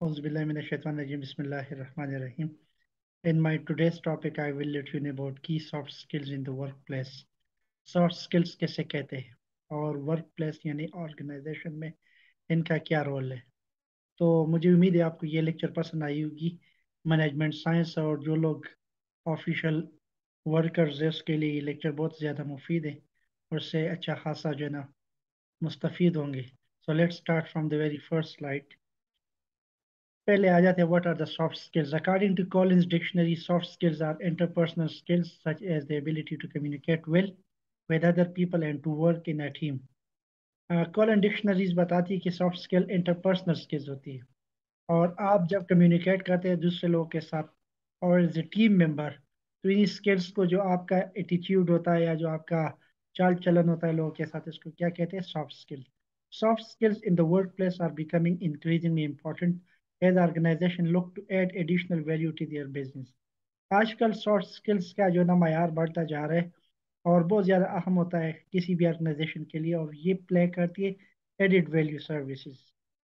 Bismillahirrahmanirrahim. In my today's topic, I will let you know about key soft skills in the workplace. Soft skills कैसे कहते हैं और workplace यानी organization में इनका क्या रोल है तो मुझे उम्मीद है आपको ये लेक्चर पसंद आई होगी मैनेजमेंट साइंस और जो लोग ऑफिशियल वर्कर्स है उसके लिए ये लेक्चर बहुत ज़्यादा मुफीद है और उससे अच्छा खासा जो है ना मुस्तफ़ होंगे so let's start from the very first slide पहले आ जाते हैं what are the soft skills according to Collins dictionary soft skills are interpersonal skills such as the ability to communicate well with other people and to work in a team Collins dictionaries बताती है कि soft skill interpersonal skills होती है। और आप जब communicate करते हैं दूसरे लोगों के साथ और एज ए टीम मेंबर तो इन स्किल्स को जो आपका एटीट्यूड होता है या जो आपका चाल चलन होता है लोगों के साथ, इसको क्या कहते हैं? Soft skill soft skills in the work place are becoming increasingly important as organisation look to add additional value to their business आजकल सॉफ्ट स्किल्स का जो ना मैार बढ़ता जा रहा है और बहुत ज़्यादा अहम होता है किसी भी ऑर्गेनाइजेशन के लिए और ये प्ले करती है एडिड वैल्यू सर्विसेज़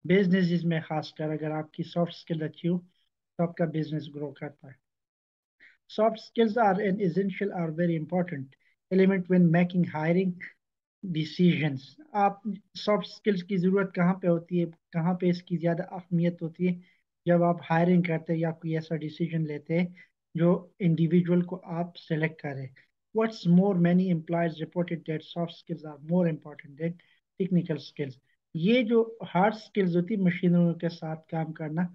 बिज़नेस में खासकर अगर आपकी सॉफ्ट स्किल अच्छी हो तो आपका बिज़नेस ग्रो करता है। Soft skills are an essential are very important element when making hiring decisions आप सॉफ्ट स्किल्स की ज़रूरत कहाँ पे होती है? कहाँ पे इसकी ज़्यादा अहमियत होती है? जब आप हायरिंग करते हैं या कोई ऐसा डिसीज़न लेते हैं जो इंडिविजुअल को आप सेलेक्ट करें What's more, many employers reported that soft skills are more important than technical skills. ये जो हार्ड स्किल्स होती है मशीनों के साथ काम करना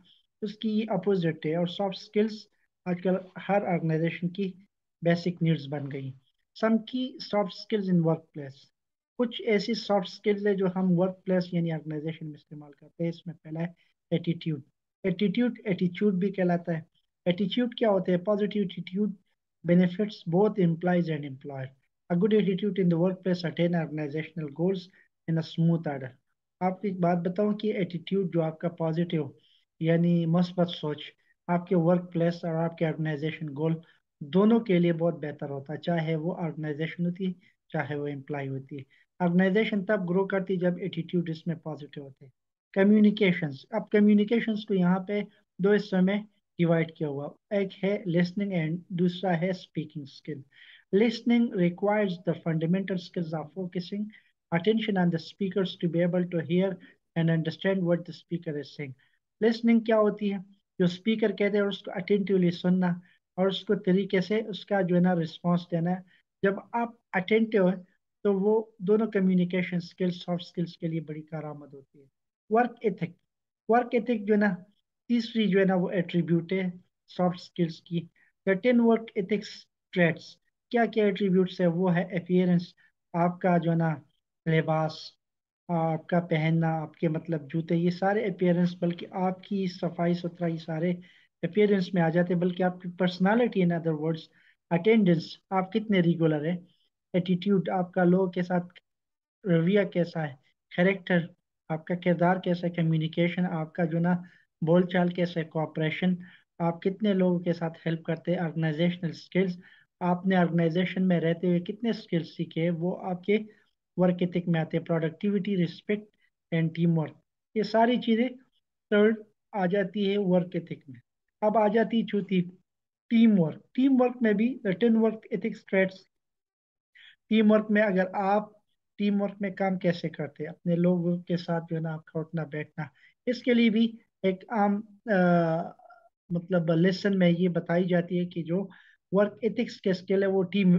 उसकी ये अपोजिट है और सॉफ्ट स्किल्स आजकल हर ऑर्गेनाइजेशन की बेसिक नीड्स बन गई some key soft skills in work place कुछ ऐसी सॉफ्ट स्किल्स है जो हम वर्क प्लेस यानी ऑर्गेनाइजेशन में इस्तेमाल करते हैं। इसमें पहला है एटीट्यूड एटीट्यूड एटीट्यूड भी कहलाता है। एटीट्यूड क्या होता है? Positive attitude benefits both employees and employer. A good attitude in the workplace attain organizational goals in a smooth order. आपको एक बात बताऊँ कि एटीट्यूड जो आपका पॉजिटिव यानी मस्बत सोच, आपके वर्क प्लेस और आपके ऑर्गेनाइजेशन गोल दोनों के लिए बहुत बेहतर होता है। चाहे वो ऑर्गेनाइजेशन होती है, चाहे वो एम्प्लॉय होती है। ऑर्गेनाइजेशन तब ग्रो करती जब एटीट्यूड इसमें पॉजिटिव होते हैं। कम्युनिकेशंस अब कम्युनिकेशंस को यहाँ पे दो हिस्सों में डिवाइड किया हुआ। एक है लिसनिंग एंड दूसरा है speaking skill listening requires the fundamental skills of focusing attention on the speakers to be able to hear and understand what the speaker is saying listening क्या होती है? जो स्पीकर कहते हैं उसको अटेंटिवली सुनना और उसको तरीके से उसका जो है ना रिस्पॉन्स देना। जब आप अटेंटिव है तो वो दोनों कम्युनिकेशन स्किल्स सॉफ्ट स्किल्स के लिए बड़ी कारामद होती है। वर्क एथिक वर्क एथिक जो है ना, तीसरी जो है ना वो एट्रीब्यूट है सॉफ्ट स्किल्स की। टेन वर्क एथिक्स ट्रेड्स क्या क्या एट्रीब्यूट्स है, वो है अपियरेंस आपका जो है ना, लिबास, आपका पहनना, आपके मतलब जूते, ये सारे अपियरेंस बल्कि आपकी सफ़ाई सुथरा ये सारे अपियरेंस में आ जाते हैं, बल्कि आपकी personality in other words attendance आप कितने रेगुलर है एटीट्यूड आपका, लोगों के साथ, रवैया कैसा है? करेक्टर आपका, किरदार कैसा है? कम्युनिकेशन आपका जो ना बोल चाल कैसा है? कोऑपरेशन आप कितने लोगों के साथ हेल्प करते हैं? ऑर्गेनाइजेशनल स्किल्स आपने ऑर्गेनाइजेशन में रहते हुए कितने स्किल्स सीखे वो आपके वर्क एथिक में आते हैं। Productivity respect and team work ये सारी चीज़ें थर्ड आ जाती है वर्क एथिक में। अब आ जाती है टीम वर्क टीम वर्क में भी ten work ethics traits team work में अगर आप टीम वर्क में काम कैसे करते हैं अपने लोगों के साथ जो है ना आपका उठना बैठना इसके लिए भी एक आम आ, मतलब लेसन में ये बताई जाती है कि जो वर्क एथिक्स के स्किल है वो टीम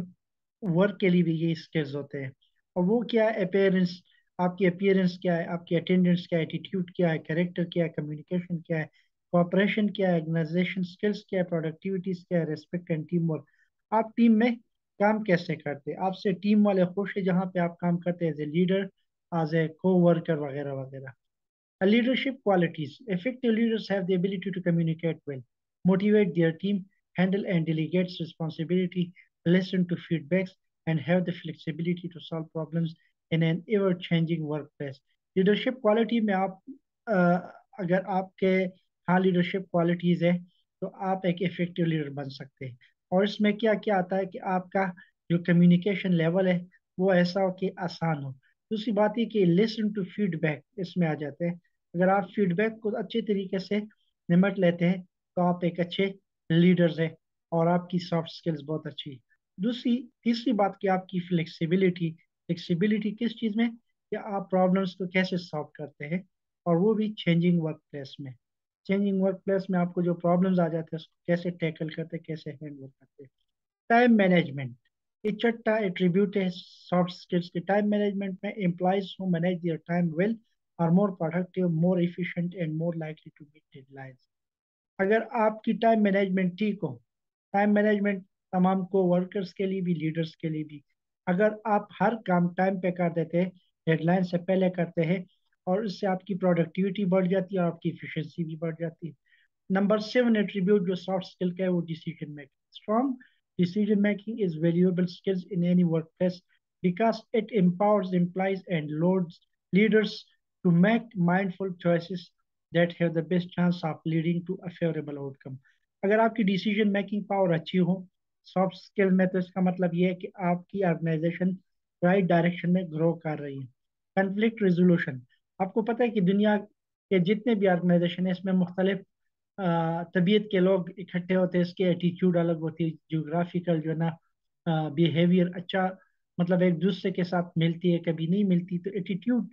वर्क के लिए भी ये स्किल्स होते हैं। और वो क्या है? अपेयरेंस आपकी अपियरेंस क्या है? आपकी अटेंडेंस क्या है? एटीट्यूड क्या है? कैरेक्टर क्या है? कम्युनिकेशन क्या है? कॉपरेशन क्या है? ऑर्गेनाइजेशन स्किल्स क्या है? प्रोडक्टिविटीज क्या है? रेस्पेक्ट एंड टीम वर्क आप टीम में काम कैसे करते? हैं आपसे टीम वाले खुश है जहाँ पे आप काम करते हैं as a leader as a coworker वगैरह वगैरह। Leadership qualities effective leaders have the ability to communicate well motivate their team handle and delegates responsibility listen to feedbacks and have the flexibility to solve problems in an ever changing work place leadership quality में आप आ, अगर आपके हाँ leadership qualities है तो आप एक effective leader बन सकते हैं। और इसमें क्या क्या आता है कि आपका जो कम्युनिकेशन लेवल है, वो ऐसा हो कि आसान हो। दूसरी बात ये कि लिसन टू फीडबैक इसमें आ जाते हैं। अगर आप फीडबैक को अच्छे तरीके से निमट लेते हैं तो आप एक अच्छे लीडर्स हैं और आपकी सॉफ्ट स्किल्स बहुत अच्छी है। दूसरी, तीसरी बात की आपकी फ्लेक्सिबिलिटी फ्लेक्सिबिलिटी किस चीज़ में? कि आप प्रॉब्लम्स को कैसे सॉल्व करते हैं और वो भी चेंजिंग वर्क प्लेस में। चेंजिंग वर्क प्लेस में आपको जो प्रॉब्लम्स आ जाते हैं, उसको कैसे टैकल करते कैसे हैंडल करते टाइम मैनेजमेंट एट्रीब्यूट है सॉफ्ट स्किल्स के। टाइम मैनेजमेंट में who manage time well are more productive more and more likely to meet deadlines अगर आपकी टाइम मैनेजमेंट ठीक हो टाइम मैनेजमेंट तमाम को वर्कर्स के लिए भी लीडर्स के लिए भी। अगर आप हर काम टाइम पे कर देते हैं डेडलाइन से पहले करते हैं और इससे आपकी प्रोडक्टिविटी बढ़ जाती है और आपकी इफिशियंसी भी बढ़ जाती है। नंबर सेवन एट्रीब्यूट जो सॉफ्ट स्किल का है, वो decision making strong decision making is valuable skills in any work place it empowers employees and loads leaders to make mindful choices that have the best chance of leading to a favorable outcome. अगर आपकी decision making power अच्छी हो soft skill में तो इसका मतलब ये है कि आपकी ऑर्गेनाइजेशन राइट डायरेक्शन में ग्रो कर रही है। कंफ्लिक्ट रेजोल्यूशन आपको पता है कि दुनिया के जितने भी ऑर्गेनाइजेशन है इसमें मुख्तलिफ़ तबीयत के लोग इकट्ठे होते हैं इसके एटीट्यूड अलग होती है जियोग्राफिकल जो है ना बिहेवियर अच्छा मतलब एक दूसरे के साथ मिलती है कभी नहीं मिलती तो एटीट्यूड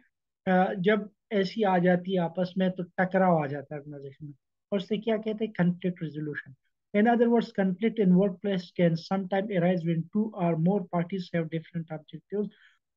जब ऐसी आ जाती है आपस में तो टकराव आ जाता है ऑर्गेनाइजेशन में। और उससे क्या कहते हैं? Conflict resolution In other words, conflict in workplace can sometimes arise when two or more parties have different objectives,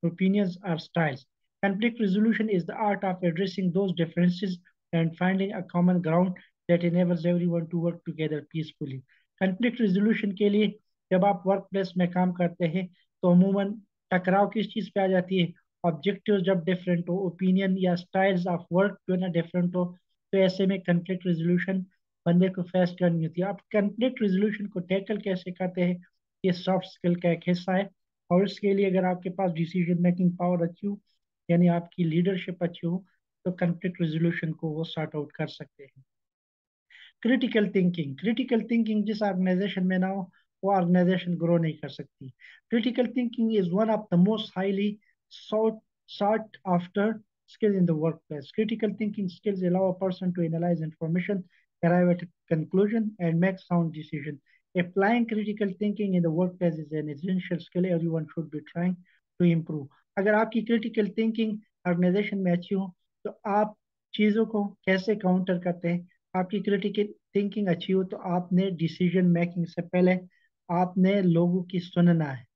opinions, or styles. Conflict resolution is the art of addressing those differences and finding a common ground that enables everyone to work together peacefully. Conflict resolution के लिए जब आप work place में काम करते हैं तो अमूमन टकराव किस चीज़ पे आ जाती है? ऑब्जेक्टिव जब डिफरेंट हो ओपिनियन या स्टाइल्स ऑफ़ वर्क जो है ना डिफरेंट हो तो ऐसे में कंफ्लिक्ट रेजोल्यूशन बंदे को फेस करनी होती है। आप कंफ्लिक्ट रेजोल्यूशन को टैकल कैसे करते हैं? ये सॉफ्ट स्किल का एक हिस्सा है। और इसके लिए अगर आपके पास डिसीज़न मेकिंग पावर अच्छी हो यानी आपकी लीडरशिप अच्छी हो तो कंफ्लिक्ट रेजोल्यूशन को वो सॉर्ट आउट कर सकते हैं। क्रिटिकल थिंकिंग क्रिटिकल थिंकिंग जिस ऑर्गेनाइजेशन में ना हो, वो ऑर्गेनाइजेशन ग्रो नहीं कर सकती। Critical thinking is one of the most highly sought sought after skill in the work place critical thinking skills allow a person to analyse information arrive at a conclusion, and make sound decision. Applying critical thinking in the workplace is an essential skill everyone should be trying to improve. अगर आपकी critical thinking organisation में अच्छी हो तो आप चीज़ों को कैसे काउंटर करते हैं? आपकी क्रिटिकल थिंकिंग अच्छी हो तो आपने डिसीज़न मेकिंग से पहले आपने लोगों की सुनना है।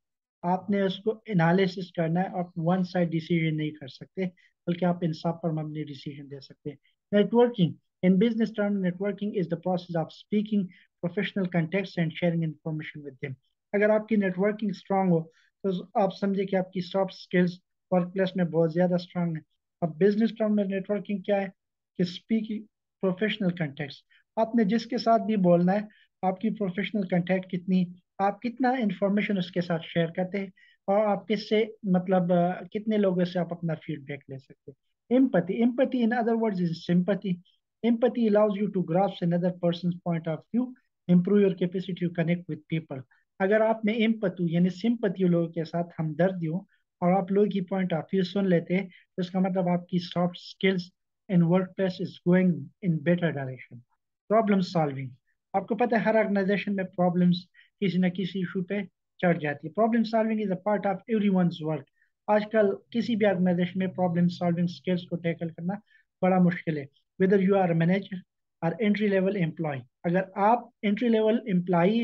आपने उसको एनालिसिस करना है और वन साइड डिसीज़न नहीं कर सकते, बल्कि आप इंसाफ पर मबनी डिसीज़न दे सकते हैं। Networking in business term networking is the process of speaking professional contact and sharing information with अगर आपकी नेटवर्किंग स्ट्रांग हो तो आप समझे कि आपकी सॉफ्ट स्किल्स वर्क प्लेस में बहुत ज़्यादा स्ट्रांग है। अब बिज़नेस टर्म में नेटवर्किंग क्या है? कि स्पीकिंग प्रोफेशनल कंटेक्ट आपने जिसके साथ भी बोलना है, आपकी प्रोफेशनल कंटेक्ट कितनी, आप कितना इंफॉर्मेशन उसके साथ शेयर करते हैं और आप किससे मतलब कितने लोगों से आप अपना फीडबैक ले सकते हैं। Empathy empathy in other words is sympathy empathy allows you to grasp another person's point of view improve your capacity to connect with people अगर आप में एम्पतु यानी सिंपति लोगों के साथ हमदर्दी हो और आप लोगों की पॉइंट ऑफ़ व्यू सुन लेते हैं तो इसका मतलब आपकी soft skills in work place is going in better direction problem solving आपको पता है हर ऑर्गेनाइजेशन में प्रॉब्लम्स किसी न किसी इशू पे चढ़ जाती है। Problem solving is a part of every work आजकल किसी भी ऑर्गेनाइजेशन में प्रॉब्लम सॉल्विंग स्किल्स को टैकल करना बड़ा मुश्किल है। वेदर यू आर मैनेजर और एंट्री लेवल एम्प्लॉय अगर आप एंट्री लेवल एम्प्लॉय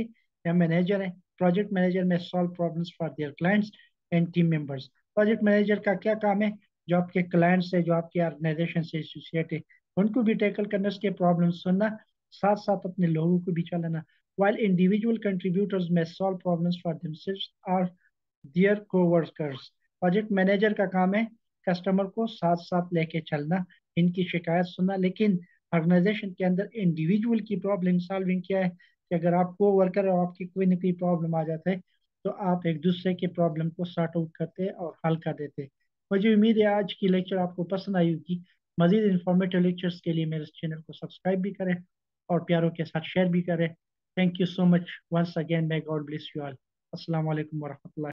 या मैनेजर हैं प्रोजेक्ट मैनेजर में solve problems for their clients and team members project manager का क्या काम है? जो आपके क्लाइंट्स है, जो आपके ऑर्गेनाइजेशन से एसोसिएट है, उनको भी टैकल करना, उसके प्रॉब्लम सुनना साथ साथ अपने लोगों को भी चलाना। While individual contributors may solve problems for themselves or their co-workers. Project manager का काम है कस्टमर को साथ साथ लेके चलना, इनकी शिकायत सुनना, लेकिन ऑर्गेनाइजेशन के अंदर इंडिविजुअल की प्रॉब्लम सॉल्विंग क्या है? कि अगर आपको वर्कर और आपकी कोई ना कोई प्रॉब्लम आ जाता है तो आप एक दूसरे के प्रॉब्लम को सॉर्ट आउट करते और हल कर देते मुझे उम्मीद है आज की लेक्चर आपको पसंद आई होगी। मजीद इंफॉर्मेटिव लेक्चर्स के लिए मेरे चैनल को सब्सक्राइब भी करें और प्यारों के साथ शेयर भी करें। Thank you so much once again may God bless you all असल rahmatullah.